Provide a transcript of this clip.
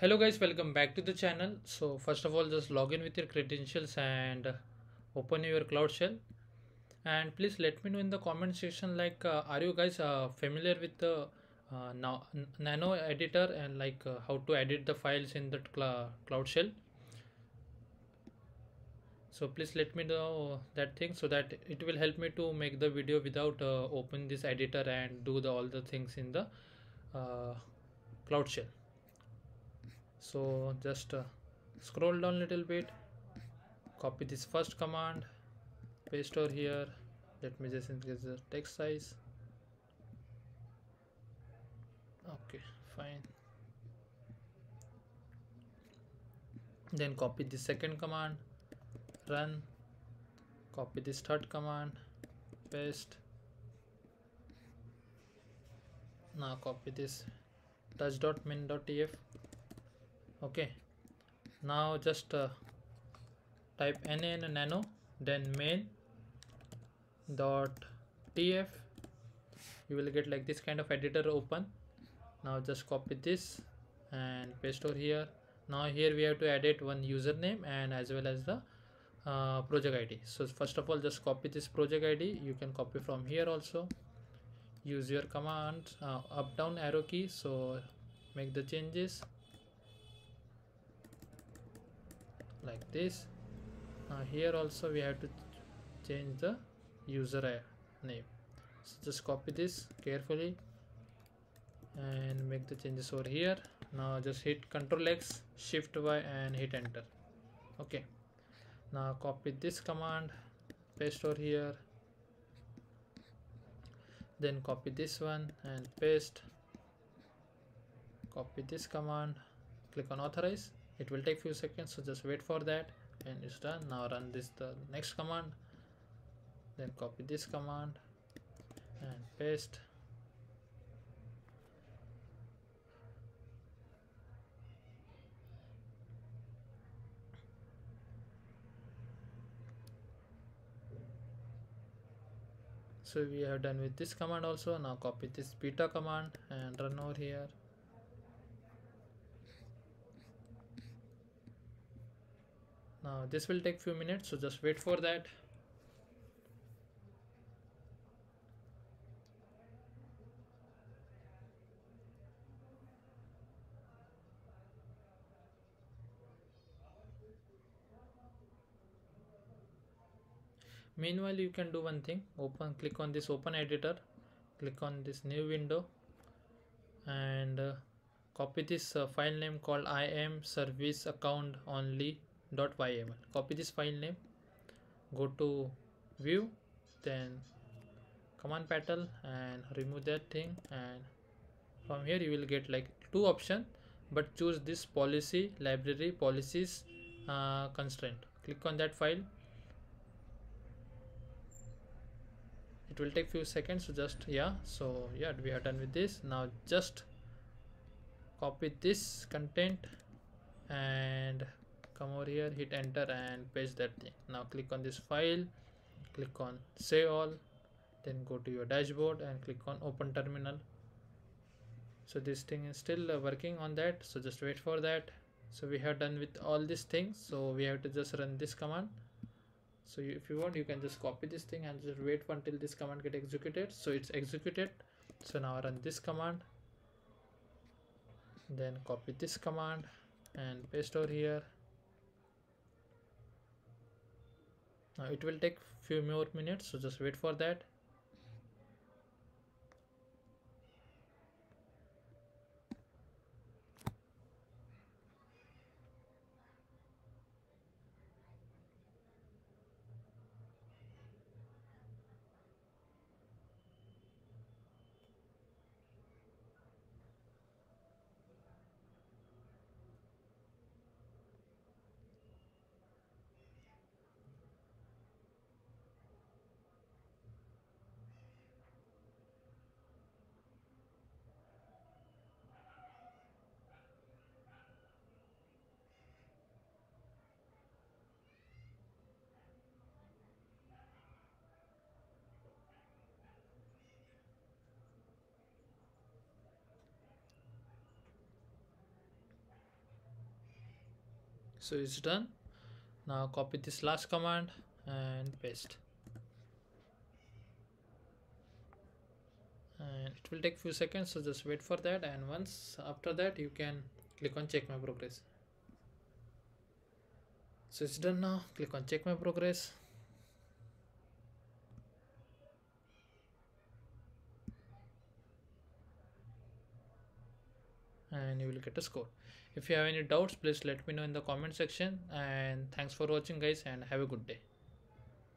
hello guys welcome back to the channel. So first of all just log in with your credentials and open your cloud shell. And please let me know in the comment section like uh, are you guys uh, familiar with the uh, nano editor and like uh, how to edit the files in the cl cloud shell? So please let me know that thing so that it will help me to make the video without uh, open this editor and do the all the things in the uh, cloud shell so just uh, scroll down little bit. Copy this first command. Paste over here. Let me just increase the text size. Okay fine. Then copy the second command. Run. Copy this third command. Paste. Now copy this touch.main.tf okay. Now just uh, type nan nano then main dot tf you will get like this kind of editor open. Now just copy this and paste over here. Now here we have to edit one username and as well as the uh, project id so first of all just copy this project id you can copy from here also. Use your command uh, up down arrow key. So make the changes like this. Now here also we have to change the user uh, name. So just copy this carefully and make the changes over here. Now just hit ctrl x shift y and hit enter. Okay. Now copy this command paste over here. Then copy this one and paste. Copy this command click on authorize it will take few seconds so just wait for that and it's done. Now run this the next command then copy this command and paste. So we have done with this command also. Now copy this beta command and run over here now this will take few minutes so just wait for that. Meanwhile you can do one thing. Open click on this open editor click on this new window and uh, copy this uh, file name called im service account only .yml copy this file name go to view then command palette and remove that thing. And from here you will get like two options but choose this policy library policies uh, constraint. Click on that file. It will take few seconds so just yeah so yeah we are done with this. Now just copy this content and come over here hit enter and paste that thing. Now click on this file click on save all then go to your dashboard and click on open terminal. So this thing is still uh, working on that so just wait for that. So we have done with all these things so we have to just run this command. So you, if you want you can just copy this thing and just wait until this command get executed. So it's executed. So now run this command then copy this command and paste over here now it will take few more minutes so just wait for that so it's done. Now copy this last command and paste. And it will take few seconds so just wait for that. And once after that you can click on check my progress. So it's done now. Click on check my progress and you will get a score. If you have any doubts please let me know in the comment section. And thanks for watching guys and have a good day